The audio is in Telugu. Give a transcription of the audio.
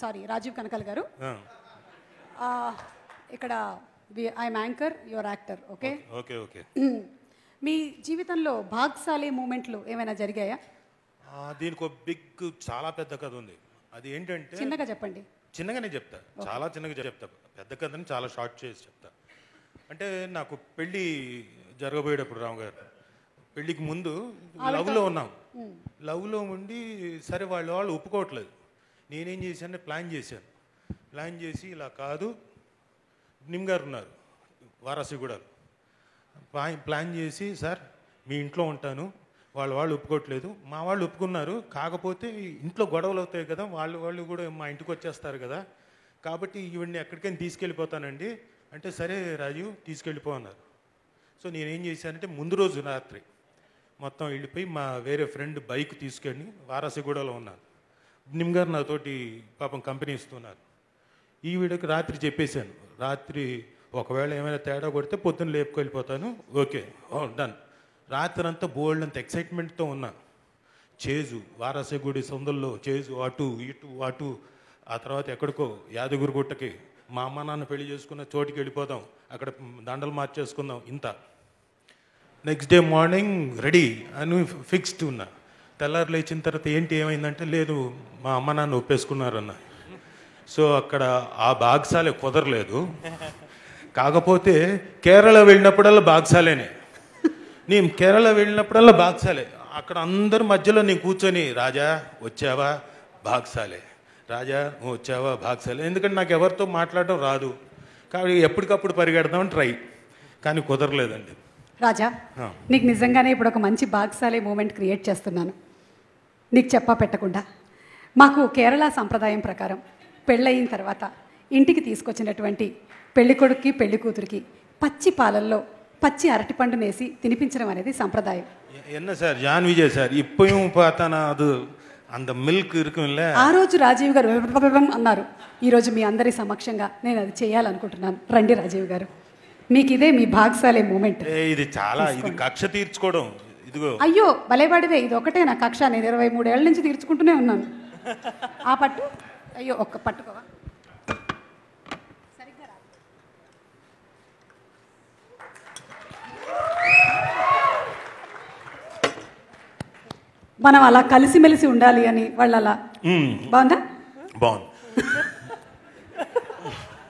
సారీ రాజీవ్ కనకాల్ గారు. ఇక్కడ I'm anchor your actor okay okay okay. మీ జీవితంలో భాగ్సాలి మూమెంట్లు ఏమైనా జరిగాయా? దీనికి ఒక బిగ్ చాలా పెద్ద కథ ఉంది. అది ఏంటంటే చిన్నగా చెప్పండి. చిన్నగానే చెప్తా. చాలా చిన్నగా చెప్తా. పెద్ద కథని చాలా షార్ట్ చేసి చెప్తా. అంటే నాకు పెళ్ళి జరగబోయేటప్పుడు రాము గారు పెళ్ళికి ముందు లవ్లో ఉన్నాం. లవ్లో ఉండి సరే వాళ్ళు వాళ్ళు ఒప్పుకోవట్లేదు. నేనేం చేశానంటే ప్లాన్ చేశాను. ప్లాన్ చేసి ఇలా కాదు నిమ్ గారు ఉన్నారు వారాసిగూడలు ప్లాన్ చేసి సార్ మీ ఇంట్లో ఉంటాను వాళ్ళు వాళ్ళు ఒప్పుకోవట్లేదు మా వాళ్ళు ఒప్పుకున్నారు కాకపోతే ఇంట్లో గొడవలు అవుతాయి కదా వాళ్ళు వాళ్ళు కూడా మా ఇంటికి వచ్చేస్తారు కదా. కాబట్టి ఇవన్నీ ఎక్కడికైనా తీసుకెళ్ళిపోతానండి. అంటే సరే రాజు తీసుకెళ్ళిపో అన్నారు. సో నేనేం చేశానంటే ముందు రోజు రాత్రి మొత్తం వెళ్ళిపోయి మా వేరే ఫ్రెండ్ బైక్ తీసుకెళ్ళి వారాసిగూడలో ఉన్నాను. నిమ్ గారు నాతోటి పాపం కంపెనీ ఇస్తున్నారు. ఈ వీడియోకి రాత్రి చెప్పేశాను. రాత్రి ఒకవేళ ఏమైనా తేడా కొడితే పొద్దున్న లేపుకెళ్ళిపోతాను. ఓకే ఓ డన్. రాత్రి అంతా బోల్డ్ అంత ఎక్సైట్మెంట్తో ఉన్నా. చేజు వారాసగుడి సొందల్లో చేజు అటు ఇటు అటు ఆ తర్వాత ఎక్కడికో యాదగిరి గుట్టకి మా అమ్మ నాన్న పెళ్ళి చేసుకున్న చోటికి వెళ్ళిపోదాం. అక్కడ దండలు మార్చేసుకుందాం. ఇంత. నెక్స్ట్ డే మార్నింగ్ రెడీ అని ఫిక్స్డ్ ఉన్నా. తెల్లారు లేచిన తర్వాత ఏంటి ఏమైందంటే లేదు మా అమ్మ నాన్న ఒప్పేసుకున్నారన్న. సో అక్కడ ఆ బాగ్సాలే కుదరలేదు. కాకపోతే కేరళ వెళ్ళినప్పుడల్లా బాగ్సాలేనే నేను కేరళ వెళ్ళినప్పుడల్లా బాగ్సాలే అక్కడ అందరి మధ్యలో నేను కూర్చొని రాజా వచ్చావా? బాగ్సాలే రాజా నువ్వు వచ్చావా? బాగ్సాలే ఎందుకంటే నాకు ఎవరితో మాట్లాడడం రాదు. కాబట్టి ఎప్పటికప్పుడు పరిగెడదామని ట్రై. కానీ కుదరలేదండి. రాజా. నీకు నిజంగానే ఇప్పుడు ఒక మంచి భాగ్సాలి మూమెంట్ క్రియేట్ చేస్తున్నాను. నీకు చెప్పా పెట్టకుండా మాకు కేరళ సంప్రదాయం ప్రకారం పెళ్ళయిన తర్వాత ఇంటికి తీసుకొచ్చినటువంటి పెళ్లి కొడుక్కి పెళ్లి కూతురికి పచ్చి పాలల్లో పచ్చి అరటిపండు నేసి తినిపించడం అనేది సంప్రదాయం எ- என்ன சார் ஜான் விஜய் சார் இப்பயும் பார்த்தானா அது அந்த மில்க் இருக்கும்ல ఆ రోజు రాజీవ్ గారు "వెబెబెబెబెం" అన్నారు ఈరోజు మీ అందరి సమక్షంగా నేను అది చేయాలనుకుంటున్నాను రండి రాజీవ్ గారు మీకు ఇదే మీ భాగ్సాలే మూమెంట్ ఏ, ఇది చాలా ఇది కక్ష తీర్చుకోవడం ఇదిగో. అయ్యో భలేవాడివే ఇది ఒకటే నా కక్ష. నేను ఇరవై మూడేళ్ళ నుంచి తీర్చుకుంటూనే ఉన్నాను. ఆ పట్టు? అయ్యో ఒక్క పట్టుకోవా. మనం అలా కలిసిమెలిసి ఉండాలి అని వాళ్ళు అలా. బాగుందా? బాగుంది.